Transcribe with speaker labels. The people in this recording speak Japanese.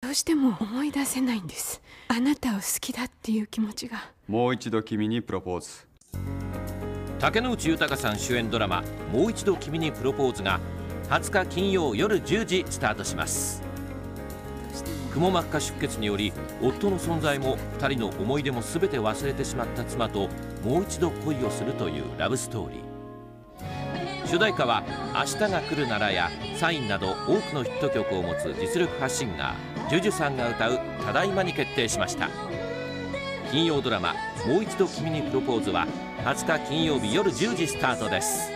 Speaker 1: どうしても思い出せないんです。あなたを好きだっていう気持ちが。
Speaker 2: もう一度君にプロポーズ。
Speaker 3: 竹野内豊さん主演ドラマ「もう一度君にプロポーズ」が20日金曜夜10時スタートします。くも膜下出血により夫の存在も2人の思い出も全て忘れてしまった妻ともう一度恋をするというラブストーリー。主題歌は「明日が来るなら」や「サイン」など多くのヒット曲を持つ実力派シンガー JUJU さんが歌う「ただいま」に決定しました。金曜ドラマ「もう一度君にプロポーズ」は20日金曜日夜10時スタートです。